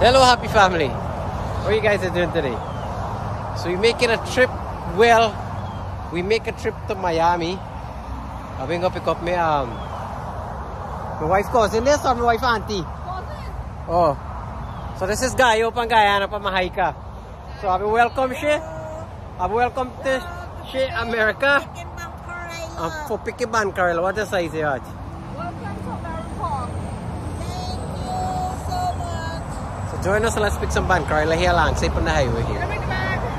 Hello, happy family. What you guys are doing today? So we're making a trip. Well, we make a trip to Miami. I'm going to pick up my um my wife's cousin. This or my wife auntie. Cousin. Oh, so this is guy. Open guy. pang Guyana pa Mahika. So I welcome she. I welcome to she America. Um, for Picky Ban Carl. What the size you at? Join us and let's pick some ban Karela here along. Safe on the highway here.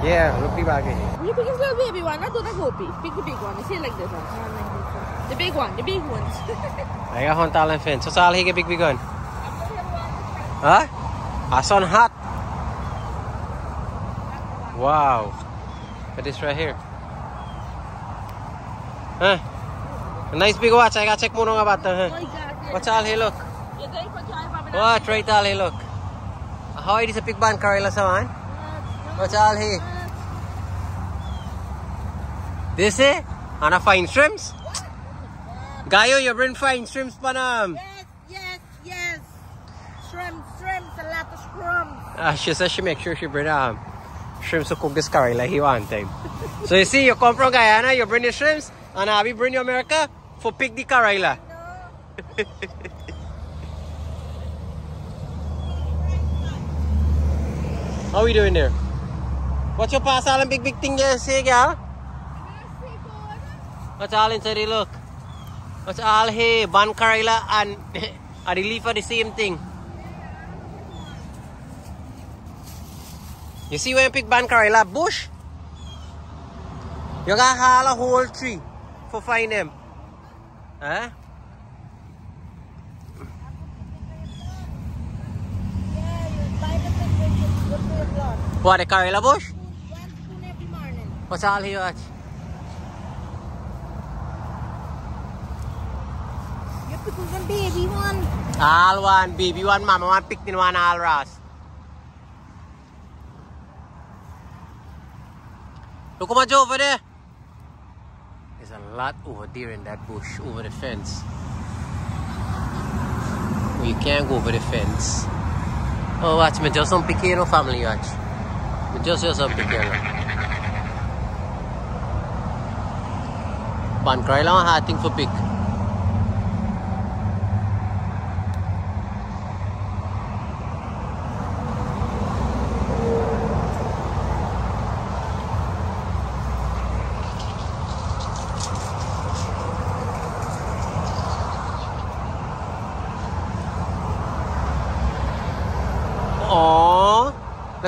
Yeah, look the bag here. You pick this little baby one, not the gopi. Pick the big one. You see it like this one. Not like this one. The big one, the big ones. I got hunt talent fence. So all here big big gun. Huh? I saw hot. Wow. Look at this right here. Huh? A nice big watch. I got check mo nga bata. oh Huh? my. What's all here look? You're going for drive, Papa. What right all here look? How is a big ban Karela sa man? What's all here? This eh? Ana fine shrimps? Gayo, you bring fine shrimps pa na. Yes, yes, yes. Shrimp, shrimps, a lot of shrimps. Ah, she says she make sure she bring um shrimps to cook this curry like he want time. so you see, you come from Guyana, you bring the shrimps, and Abby bring you America for pick the Karela. How are we doing there? What's your pass all big big thing you say, gal? What's all inside the look? What's all here? Ban Karela and leaf are the same thing. You see when you pick ban Karela bush? You gotta haul a whole tree for find them. Huh? Yeah, you buy the big one, it's good for your blood. What, the Karela bush? One spoon every morning. What's all here? at? You pick one baby one. All one, baby one, mama one, pick in one, all ras. Look how much over there. There's a lot over there in that bush, over the fence. You can't go over the fence. Oh, watch me, just some pequeno family, watch. Me just some pequeno. Ban cry lang ang hating for pick.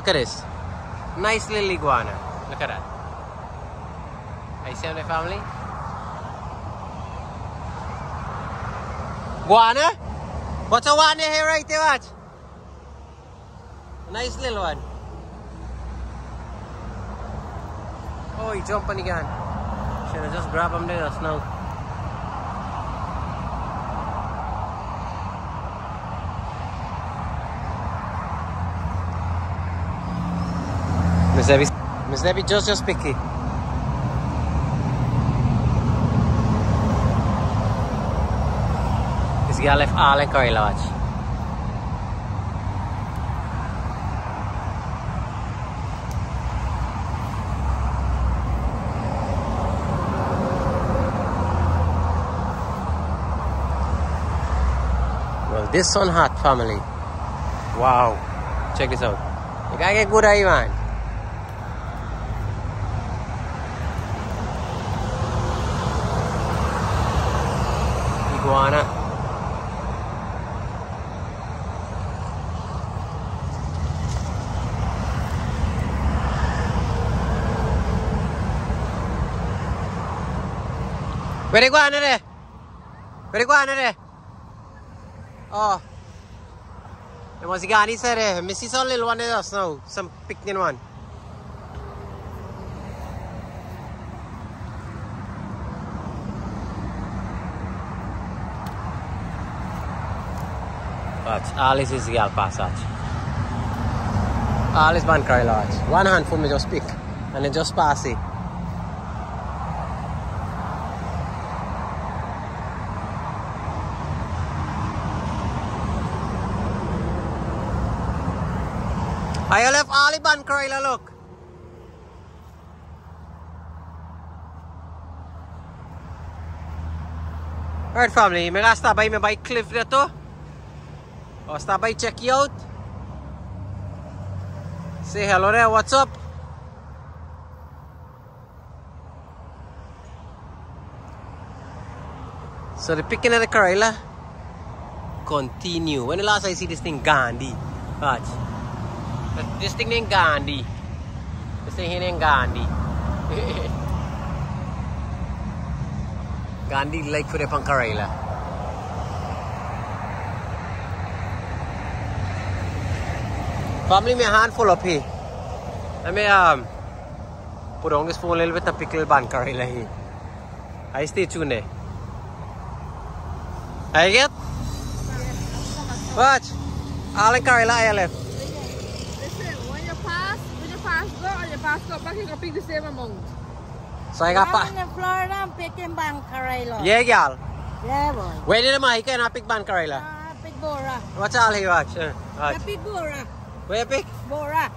Look at this. Nice little iguana. Look at that. I see the family. Guana? What's a one here right there, watch? Nice little one. Oh, he jumping again. Should have just grab him there just now. Miss Miss Debbie, just just picky. This guy left all in curry lodge. Well, this one hot family. Wow. Check this out. You gotta get good eye, man. Iguana. Where the iguana there? Where the iguana there? Oh. There was a guy said, eh, Missy saw a little one there just now. Some picnic one. Watch, Alice is the passage. Alice ban cry. One hand for me just pick. And then just pass it. I left Ali Ban look. Alright family, may nga stop by may by cliff na. O stop by check you out. Say hello there, what's up? So the picking of the Karela continue. When the last I see this thing Gandhi? Watch. This thing named Gandhi. This thing here named Gandhi. Gandhi like for the Pankarela. Family me a handful up here. Let me um put on this phone a little bit of pickle Bankarela here. I stay tuned there. I get? Watch. Alan Karela ILF. Listen, when you pass, when you pass go and you pass go back, you can pick the same amount. So I got pa. I'm in Florida, I'm picking Bancarello. Yeah, gal. Yeah, boy. Where did I can I pick Ban Karela? Ah, pick Bora. What's all here, watch? Uh, watch. Yeah, pick Bora. Where you pick? Bora.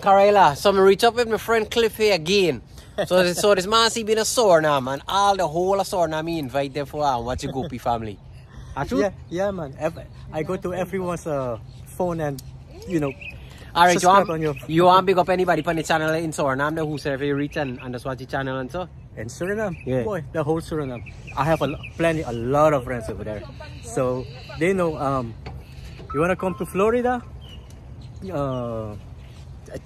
Karela. So I'm reach up with my friend Cliff here again. So, this- so this man see been a Suriname and all the whole of Suriname he invite them for um, watch the Gopi family. Ah, true? Yeah, yeah, man. I go to everyone's uh, phone and, you know, Alright, you Subscribe want, on your- you want big up anybody on the channel in Suriname the who serve you reach and, and just watch channel and so? in Suriname, Yeah. boy, the whole Suriname. I have a plenty, a lot of friends over there. So they know, um, you want to come to Florida? Uh,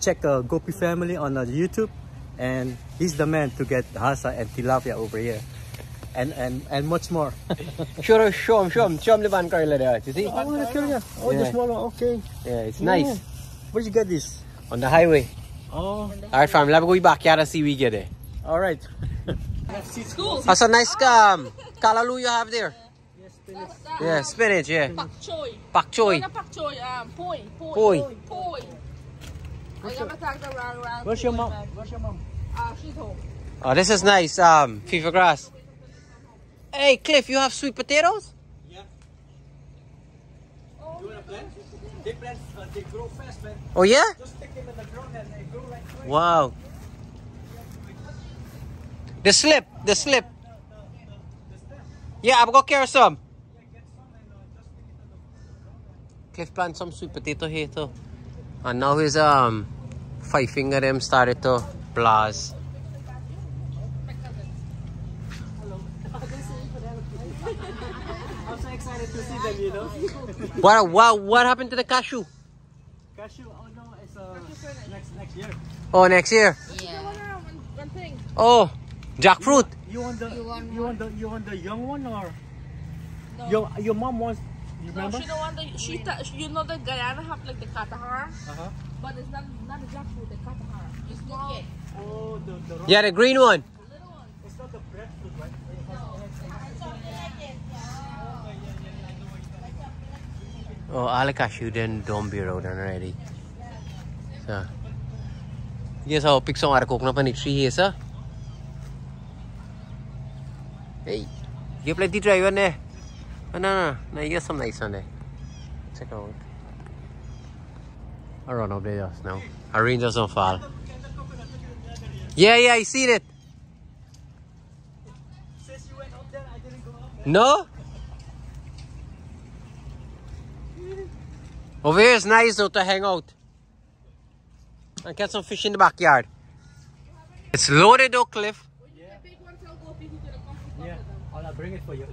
check the Gopi family on uh, YouTube. And he's the man to get Hasa and Tilapia over here. And, and, and much more. Sure, show him, show him, show him the Ban Karela there, you see? oh, the Korea. Oh, Yeah. the small one. Okay. Yeah, it's Yeah. nice. Where'd you get this? On the highway. Oh, Alright fam, let me go backyard and see we get it. all right. School. That's a nice um, kalalu you have there. Yeah, spinach, yeah. Pak choy. Pak choy. No, pak choy. Um, poi. Poi. Poi. Poi. I got attacked around around. Where's your mom? Where's your mom? Ah, she's home. Oh, this is nice. Um, FIFA grass. Hey, Cliff, you have sweet potatoes? They plant, uh, they grow fast, man. Oh yeah? Just stick them in the ground and they grow like crazy. Wow. The slip, the slip. Yeah, I'm gonna carry some. Cliff plant some sweet potato here too. And now his um five finger them started to blast. I'm so excited to see them, you know. What what what happened to the cashew? Cashew, oh no, uh, next next year. Oh next year. Yeah. One, one, one thing. Oh jackfruit. You want the you want, the you want the young one or No. your your mom wants? You No, remember? she don't want the. She, ta- you know the Guyana have like the katahar, Uh-huh. but it's not not the jackfruit, the katahar. It's not yet. Oh, the the. Yeah, the green one. It's not the breadfruit, right? Oh, the cashew then don't be road already. So, yes, I'll pick some article na panik tree here, sir. Hey, you dry one there. Oh, no, no, no, you got some nice one there. Check out. I run up there just now. Our rain don't fall. Yeah, yeah, I seen it. Since you went up there, I didn't go up. No? Over here is nice though to hang out. And get some fish in the backyard. It's loaded though, Cliff. Yeah, I'll bring it for you.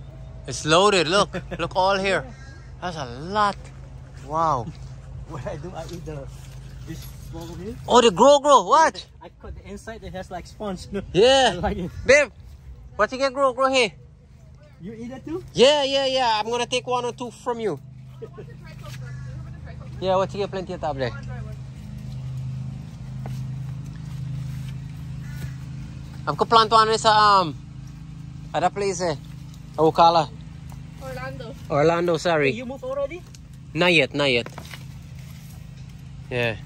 It's loaded. Look, look all here. That's a lot. Wow. What I do, I eat the this small here. Oh, the grow grow. What? I cut the inside. It has like sponge. I Yeah. like it. Babe, what you get grow grow here? You eat it too? Yeah, yeah, yeah. I'm gonna take one or two from you. Yeah, what you get plenty of tablet. I'm ko plant one sa um other place eh. Ocala. Orlando. Orlando, Hey, sorry. you move already? Not yet, not yet. Yeah.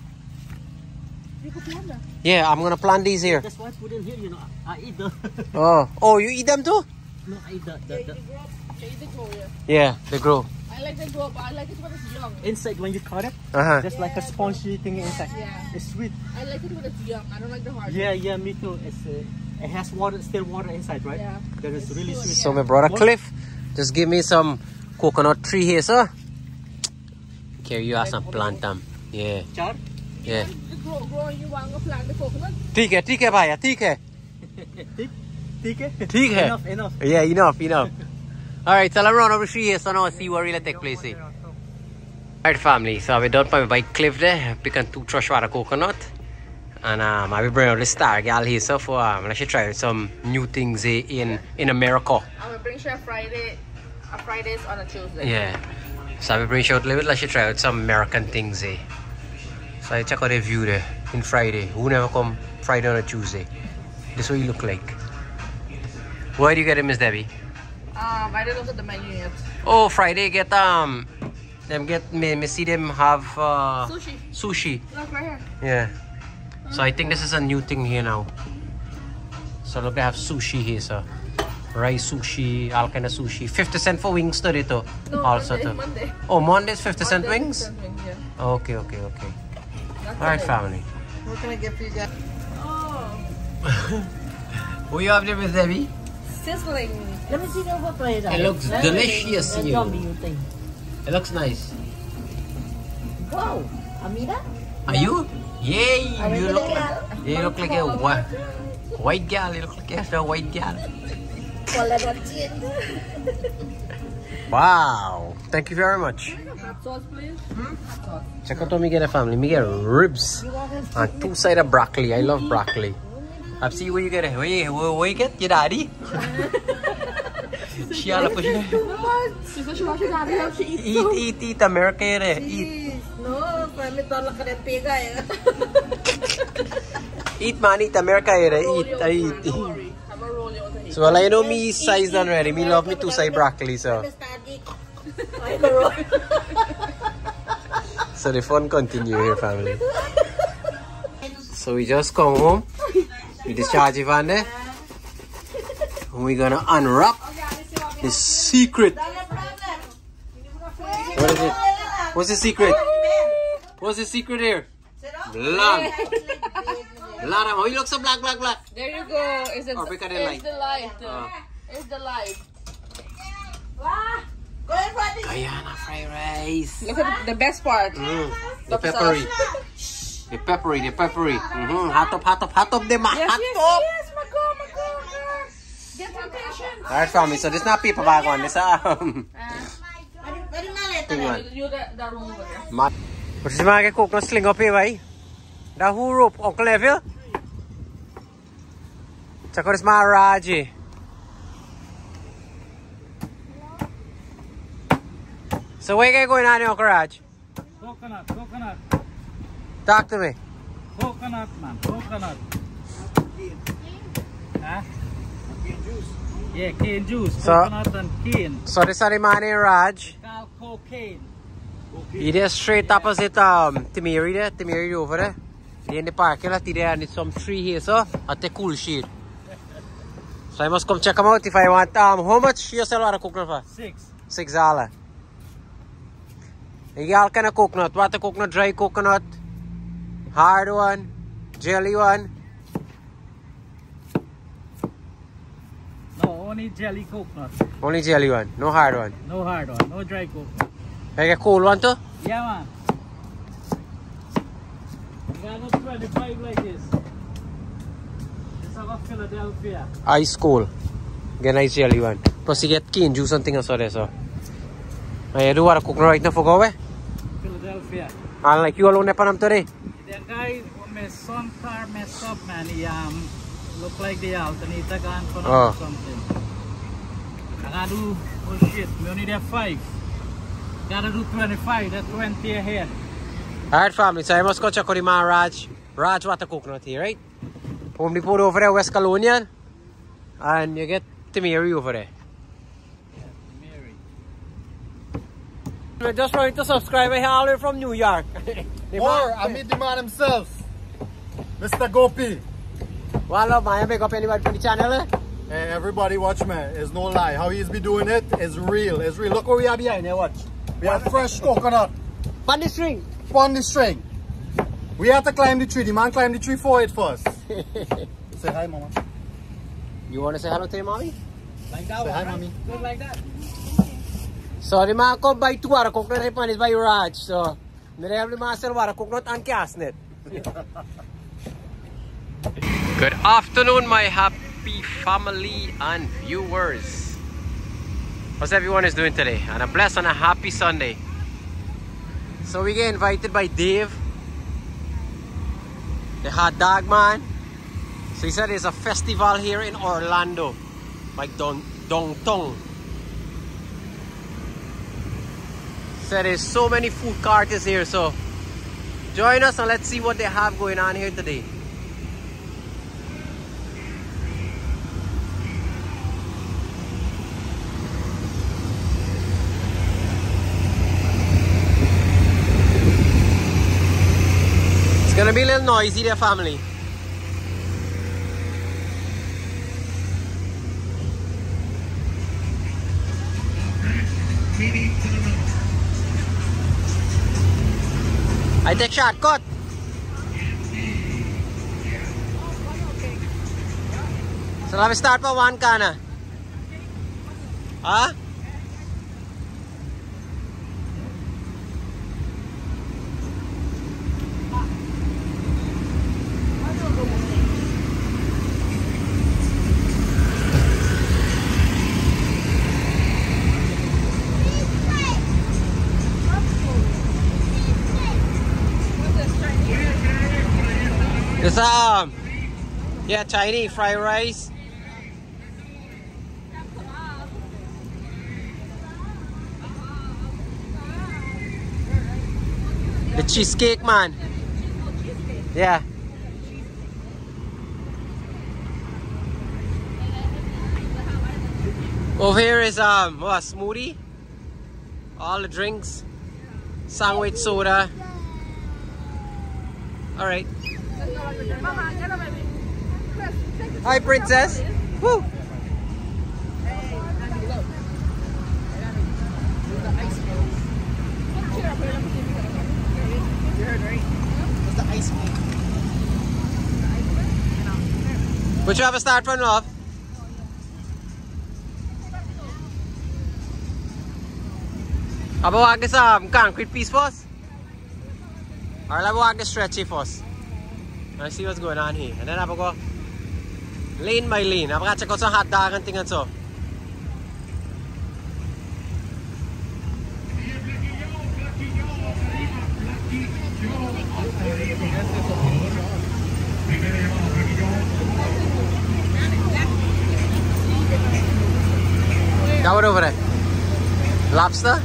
You could plant that. Yeah, I'm gonna plant these here. That's why I put in here. You know, I eat them. Oh, oh, you eat them too? No, I the, the, They, the they grow. They, they grow, yeah. Yeah, they grow. I like they grow up, but I like it when it's young. inside when you cut it, Uh huh. just like a spongy thing inside. Yeah. It's sweet. I like it when it's young. I don't like the hard. Yeah, yeah, me too. It's uh, it has water, still water inside, right? Yeah. That is really sweet. So my brother Cliff, just give me some coconut tree here, sir. Carry you have some plant them. Yeah, Char? yeah. The grow, grow, you want to plant the coconut? ठीक है ठीक है भाई ठीक है ठीक है ठीक है Enough, enough. Yeah, enough, enough. All right, so I'm run over tree here, so now I see what really take place here. Alright family, so I've done by my bike cliff there, picking two water coconut. And um, I'll be bringing out the star gal here so for um, let's try some new things eh, in in America. I will bring you a Friday, a Fridays on a Tuesday. Yeah. So I'll be bringing out a little bit, let's try out some American things eh. So I check out the view there in Friday. Who never come Friday on a Tuesday? This is what you look like. Where do you get it, Miss Debbie? Um, I didn't look at the menu yet. Oh, Friday get um, them get me, me see them have uh, Sushi. sushi. Look right here. Yeah. So I think this is a new thing here now. So look, they have sushi here, so rice sushi, all kind of sushi. 50 cent for wings to dito. No, also Monday. to. Monday. Oh, Monday's 50 cent Monday, wings? 50 cent wings, yeah. Okay, okay, okay. That's All right, it. family. What can I get for you guys? Oh. What you have there, with Debbie? Sizzling. Let me see the what play It looks delicious Tell here. me you think. It looks nice. Wow. Amira? Are you? Yay! Are You look, gal? you look like a white, white gal. You look like a white gal. Wow! Thank you very much. Sauce, please. Check out what me get a family. Me get ribs and two side of broccoli. I love broccoli. I've seen where you get it. Where you, where, where you get? Your daddy? she all up with. She said she wants to have it. She eats Eat, eat, eat, America. Eat, No, me tolak piga eh. eat, man, eat, America. Eat, eat. Don't worry. Have a roll you want to eat. So, well, I know me size done already. Me love me two side broccoli, so. So the fun continue here, family. So we just come home. We discharge Ivan there. And we're gonna unwrap the secret. What is it? What's the secret? What's the secret here? Blood. Blood. Oh, you look so black, black, black. There you go. It's, the, Oh, pick out the it's light. the light. Ah. It's the light. Guyana fried rice. Look at the, the best part. Mm, the Look, peppery. The peppery, the peppery. Mm-hmm. Hot up, hot up, hot up, them hot Yes, yes, up. yes, my girl, my girl, girl. Get some patience. Alright, family. So this not paper bag one. This um. thing one. You the, the room over there. Mat. What is mga coconut sling up here, bhai? Da who rope Uncle Neville? Check out this my Raji. So what you going on here, Uncle Raj? Coconut, coconut, Talk to me. coconut, man, coconut. Huh? Cane juice. Yeah, cane juice, So- coconut and cane. So this is the man in Raj. Called cocaine. He there straight opposite um Timiri there, Timiri over there. He in the parking lot there and it's some tree here so at the cool shade. So I must come check him out if I want um how much you sell what a coconut for? Six. Six dollar. You all kind of coconut. What coconut? Dry coconut, hard one, jelly one. No, only jelly coconut. Only jelly one, no hard one. No hard one, no dry coconut. I get cool one too. Yeah, man. You got no 25 like this. This is a Philadelphia. Ice cool. Get nice jelly one. Plus you get cane juice and things also there so. I do what a coconut right now for go away. Philadelphia. And like you alone them today. The guy, my son car messed up, man. He um, look like the out and he took on for Oh. something. I gotta do, oh shit, we only there five. Gotta do 25, that's 20 ahead. Alright family, so I must go check out the man Raj. Raj what a coconut here, right? Home Depot over there, West Colonial. And you get Timiri over there. Mary. We're just trying to subscribe here all the way from New York. The Or man- I meet the man himself, Mr. Gopi. Well, love, man, big up anybody for the channel. Eh? Hey, everybody watch me. It's no lie. How he's be doing it is real. It's real. Look what we have behind here. Watch. We have fresh coconut Pan the string. on the string. We have to climb the tree. The man climbed the tree for it first. Say hi, mama. You want to say hello to your mommy? Like that Say hi, mommy. Good like that. So, the mga ko by two wara coconut ripan is by Raj. So, nire the wara coconut and kasnet. Good afternoon, my happy family and viewers. How's everyone is doing today? And a blessed and a happy Sunday. So we get invited by Dave, the hot dog man. So he said there's a festival here in Orlando, like Don Dong Tong. Said there's so many food carts here, so join us and let's see what they have going on here today. It's gonna be a little noisy there, family. I take shortcut. So let me start pa one ka na. Um yeah Chinese fried rice. The cheesecake man. Yeah. Over here is um what smoothie. All the drinks. Sandwich soda. Alright. Hi, princess. Woo. Would you have a start from love? Abawag sa um, concrete piece first? Or labawag the stretchy first? Let's see what's going on here. And then ako go lane by lane. Napaka check out sa hot dog ang tingnan so. Got what over there? Lobster?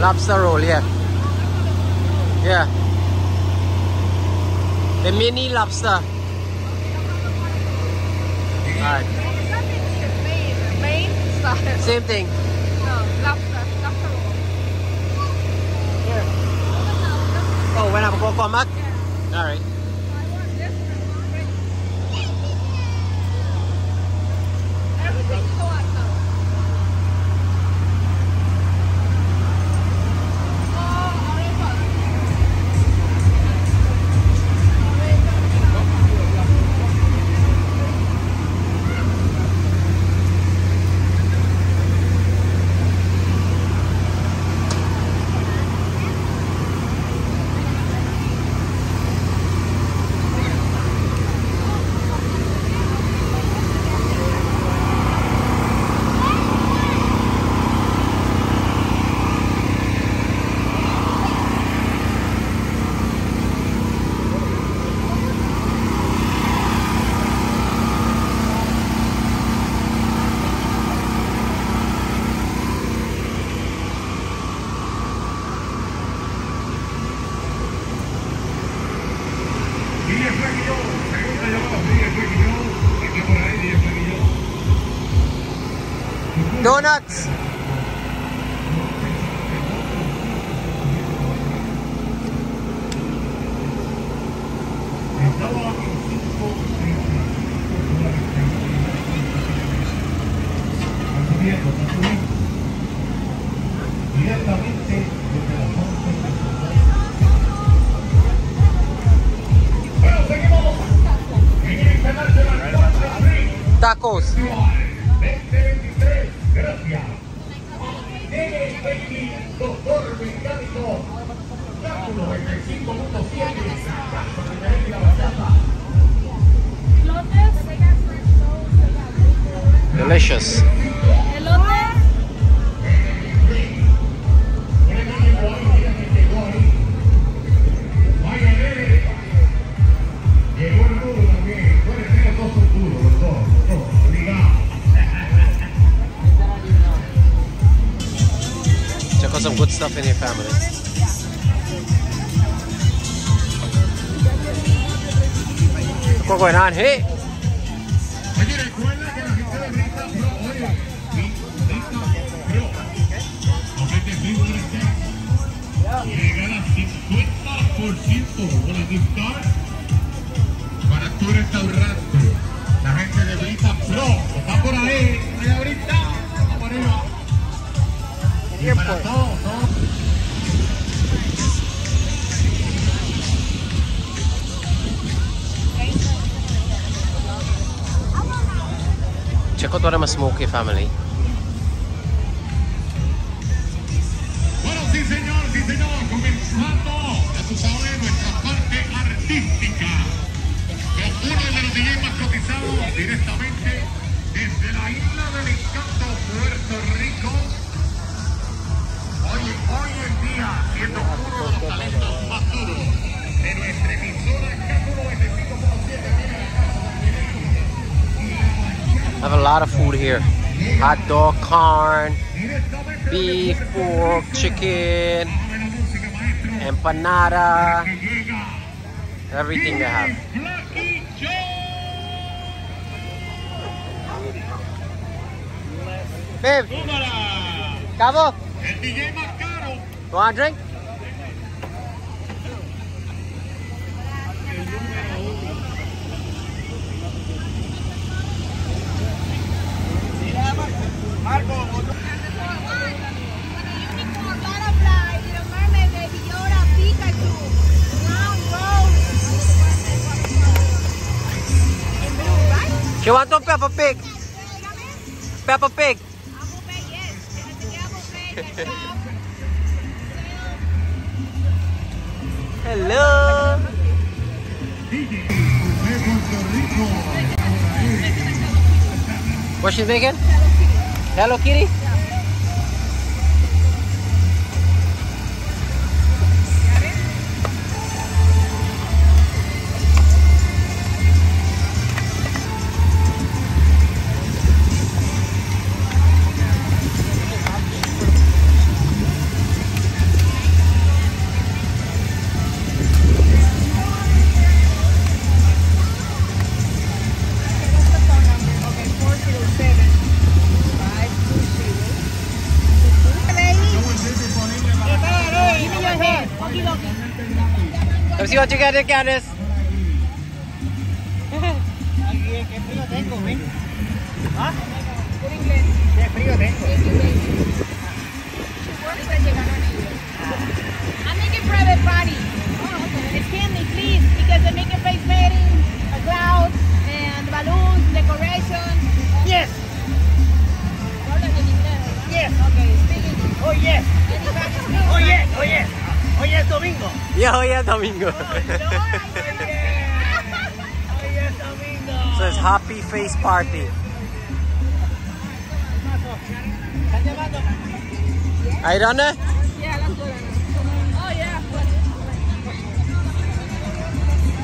Lobster roll, yeah. Yeah. The mini lobster. Alright. Same thing. No, lobster. Lobster roll. Oh, when I'm going to? Alright. Donuts! Yeah. Regala 50% por el gift card para. La gente de Brita Pro, está por ahí, allá Brita, está por arriba. Y para todos, Check out what I'm a smoky family. Bueno, sí señor, sí señor, comenzando, ya tú sabes, nuestra parte artística. Con uno de los DJs más cotizados directamente desde la isla del encanto, Puerto Rico. Hoy, en día, siendo uno de los talentos más duros de nuestra emisora Kaku 95.7. I have a lot of food here. Hot dog, corn, beef, pork, chicken, empanada, everything they have. Babe. Cabo, El DJ más caro. you want a drink? Unicorn, butterfly, little mermaid, baby Yoda, Pikachu, round rose. In blue, right? You want some Peppa Pig? Peppa Pig. Apple Pay, yes. Can I take Apple Pay? Next up. Hello. What she making? Hello Kitty. Dokie. Let's see what you got there, Candace. I'm making private party. Oh, okay. It's candy, please, because make your face painting, a cloud, and balloons, decoration. Yes. Yes. Okay, speak English. Oh yes, domingo. Yeah, oh yeah, Domingo. Hoy es domingo. so it's happy face party. Are you done there? Yeah, let's go then. Oh, yeah.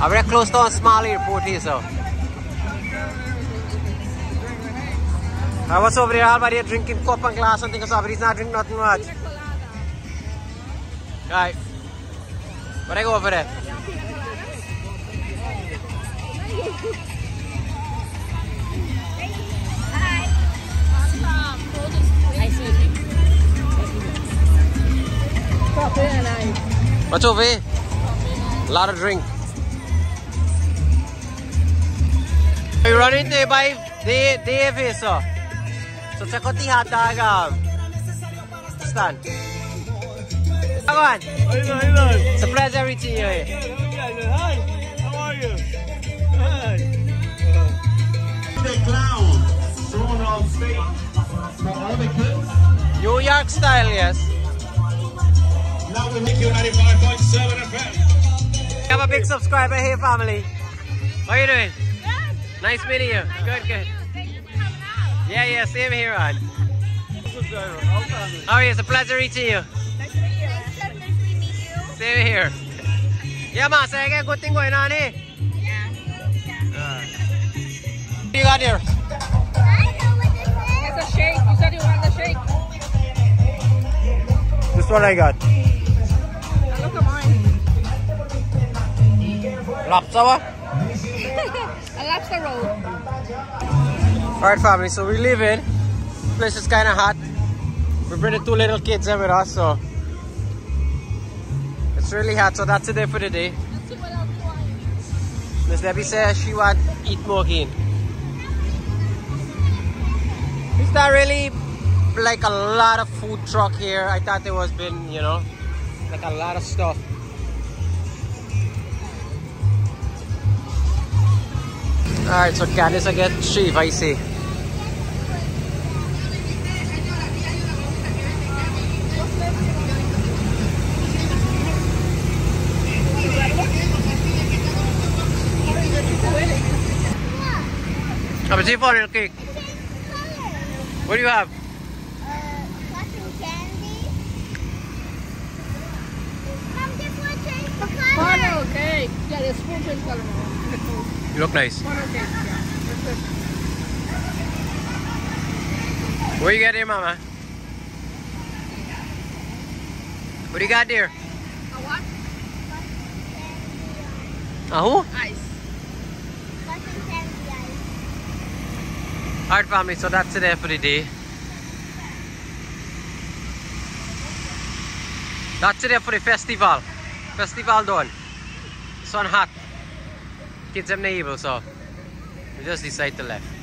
I'm very close to a small airport here, so. I was over there, already drinking cup and glass and things, so he's not drinking nothing much. Right. But I go over there. What's over here? A lot of drink. You running there by day face, sir? So check out the hot dog um, stand. Come on. It's a pleasure meeting you here. Hi, how are you? Hi. The clown thrown on stage for all the kids. New York style, yes. Now we make you 95.7 FM. We have a big subscriber here, family. How are you doing? Good. Nice meeting you. Good, good. Yeah, yeah, same here, man. How are you? It's a pleasure meeting you. Same here. Yeah, man, so I got a good thing going on eh? here. What you got here? It's a shake. You said you want the shake. This one I got. Look at mine. Lobster what? A lobster roll. Alright family, so we're leaving. Place is kinda hot. We're bringing two little kids in with us, so it's really hot, so that's it for the day. Let's see what else. Miss Debbie says she want eat more again. It's not really like a lot of food truck here. I thought there was been, you know, like a lot of stuff. Alright, so Candice I get chief, I see. Have a tea for your cake. What do you have? Funnel cake. Yeah, the spoon change color. You look nice. Funnel cake. Yeah. What you got there, Mama? What do you got there? A what? A who? Ice. Alright family, so that's it for the day. That's it for the festival. Festival done. Sun hot. Kids them neighbor, so we just decide to left.